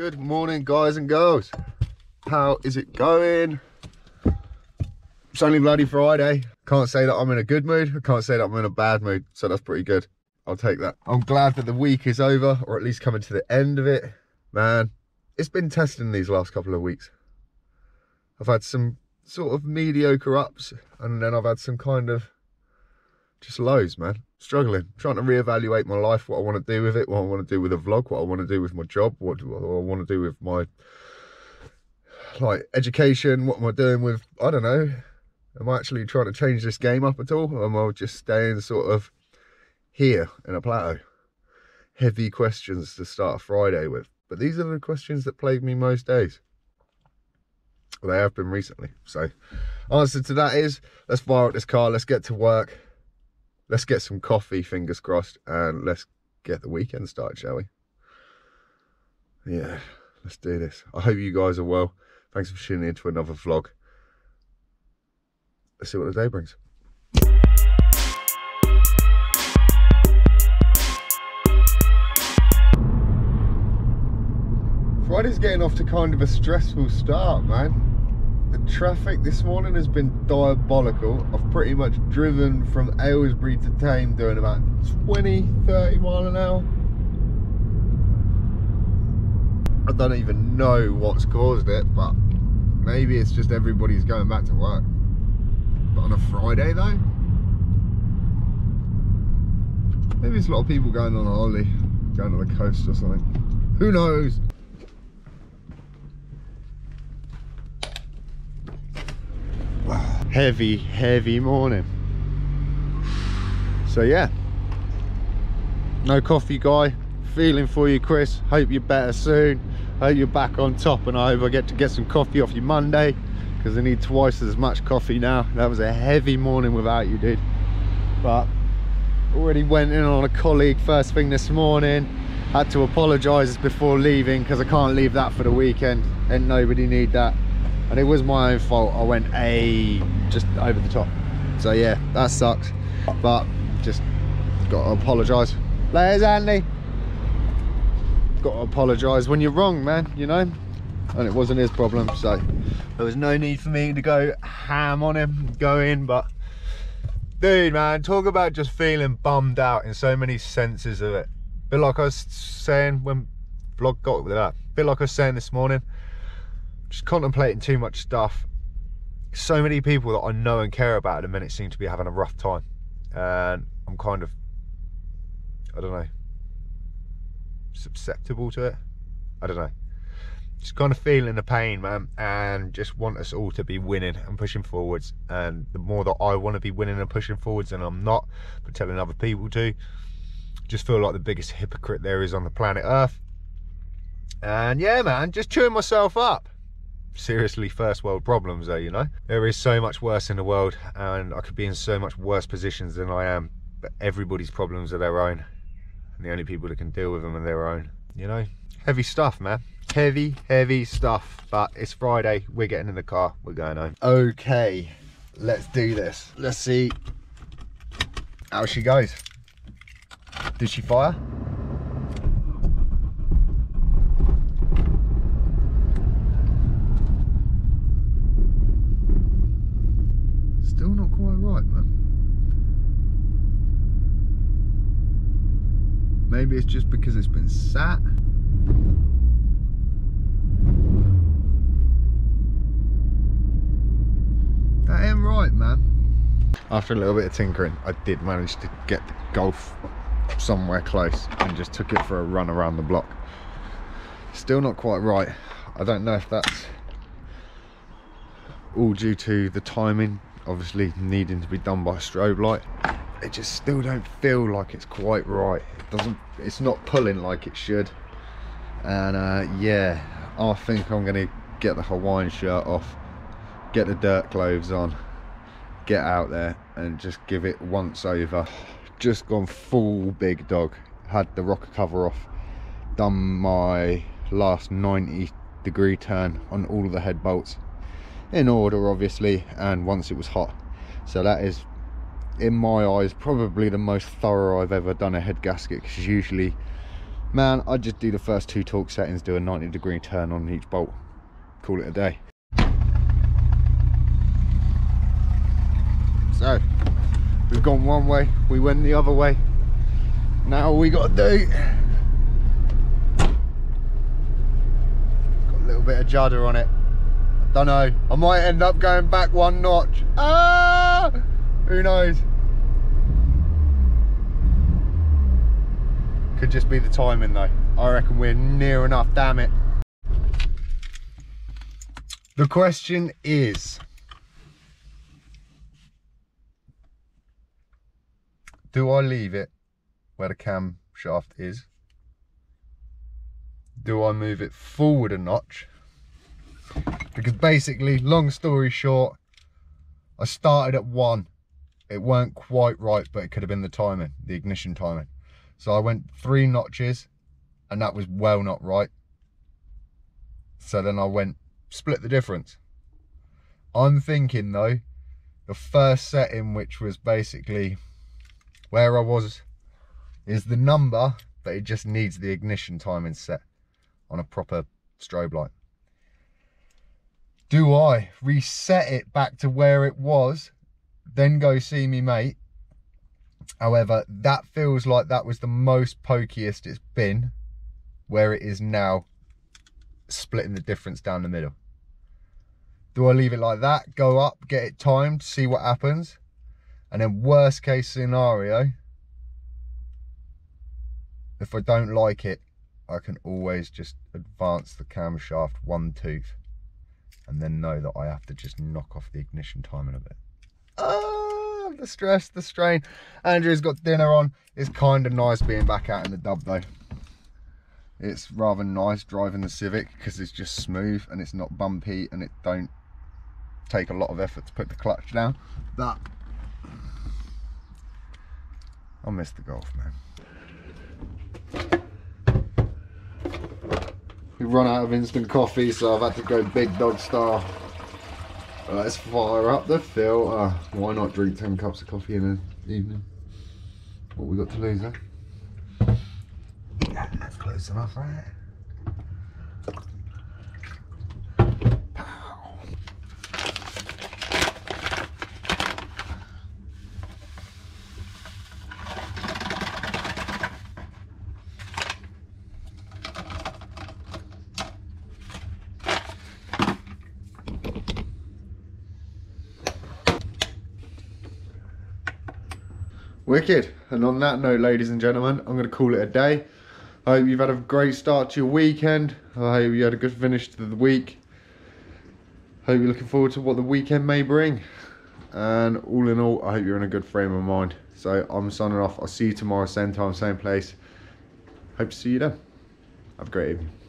Good morning, guys and girls. How is it going? It's only bloody Friday. Can't say that I'm in a good mood. I can't say that I'm in a bad mood. So that's pretty good. I'll take that. I'm glad that the week is over, or at least coming to the end of it. Man, it's been testing these last couple of weeks. I've had some sort of mediocre ups, and then I've had some kind of just lows, man. Struggling, trying to reevaluate my life, what I want to do with it, what I want to do with a vlog, what I want to do with my job, what, I want to do with my like education, what am I doing with, I don't know. Am I actually trying to change this game up at all? Or am I just staying sort of here in a plateau? Heavy questions to start a Friday with. But these are the questions that plague me most days. Well, they have been recently. So, answer to that is let's fire up this car, let's get to work let's get some coffee, fingers crossed, and let's get the weekend started, shall we? Yeah, let's do this. I hope you guys are well. Thanks for tuning in to another vlog. Let's see what the day brings. Friday's getting off to kind of a stressful start, man traffic this morning has been diabolical. I've pretty much driven from Aylesbury to Thame doing about 20, 30 mile an hour. I don't even know what's caused it, but maybe it's just everybody's going back to work. But on a Friday though, maybe it's a lot of people going on a holiday, going to the coast or something. Who knows? Heavy, heavy morning. So yeah, no coffee guy. Feeling for you, Chris. Hope you're better soon. Hope you're back on top and I hope I get to get some coffee off you Monday because I need twice as much coffee now. That was a heavy morning without you, dude. But already went in on a colleague first thing this morning. Had to apologise before leaving because I can't leave that for the weekend and nobody need that and it was my own fault. I went a just over the top. So yeah that sucks. But just got to apologize. Layers andy. Got to apologize when you're wrong man you know? And it wasn't his problem so there was no need for me to go ham on him go in but dude man talk about just feeling bummed out in so many senses of it. Bit like i was saying when vlog got with that bit like i was saying this morning just contemplating too much stuff. So many people that I know and care about at the minute seem to be having a rough time. And I'm kind of, I don't know, susceptible to it. I don't know. Just kind of feeling the pain, man, and just want us all to be winning and pushing forwards. And the more that I want to be winning and pushing forwards, and I'm not, but telling other people to, just feel like the biggest hypocrite there is on the planet Earth. And yeah, man, just chewing myself up seriously first world problems though you know? There is so much worse in the world and i could be in so much worse positions than i am but everybody's problems are their own. And the only people that can deal with them are their own you know? Heavy stuff man. Heavy heavy stuff. But it's friday. We're getting in the car. We're going home. Okay. Let's do this. Let's see how she goes. Did she fire Maybe it's just because it's been sat. That ain't right, man. After a little bit of tinkering, I did manage to get the Golf somewhere close and just took it for a run around the block. Still not quite right. I don't know if that's all due to the timing, obviously needing to be done by strobe light. It just still don't feel like it's quite right. Doesn't it's not pulling like it should. And uh, yeah I think I'm gonna get the Hawaiian shirt off get the dirt clothes on get out there and just give it once over. Just gone full big dog. Had the rocker cover off. Done my last 90 degree turn on all of the head bolts in order obviously and once it was hot. So that is in my eyes probably the most thorough I've ever done a head gasket because usually Man, I'd just do the first two torque settings, do a 90 degree turn on each bolt. Call it a day. So, we've gone one way, we went the other way. Now we got to do, got a little bit of judder on it. I Don't know, I might end up going back one notch. Ah! Who knows? Could just be the timing though. I reckon we're near enough, damn it. The question is, do I leave it where the cam shaft is? Do I move it forward a notch? Because basically, long story short, I started at one. It weren't quite right, but it could have been the timing, the ignition timing. So I went three notches and that was well not right. So then I went, split the difference. I'm thinking though, the first setting, which was basically where I was, is the number, but it just needs the ignition timing set on a proper strobe light. Do I reset it back to where it was, then go see me mate, However, that feels like that was the most pokiest it's been, where it is now splitting the difference down the middle. Do I leave it like that, go up, get it timed, see what happens? And then worst case scenario, if I don't like it, I can always just advance the camshaft one tooth and then know that I have to just knock off the ignition timing a bit. The stress, the strain. Andrew's got dinner on. It's kind of nice being back out in the dub though. It's rather nice driving the Civic because it's just smooth and it's not bumpy and it don't take a lot of effort to put the clutch down. But I miss the Golf, man. We've run out of instant coffee, so I've had to go big dog style. Let's fire up the filter. Why not drink 10 cups of coffee in an evening? What we got to lose, eh? That's close enough, right? Wicked. And on that note, ladies and gentlemen, I'm going to call it a day. I hope you've had a great start to your weekend. I hope you had a good finish to the week. Hope you're looking forward to what the weekend may bring. And all in all, I hope you're in a good frame of mind. So I'm signing off. I'll see you tomorrow, same time, same place. Hope to see you then. Have a great evening.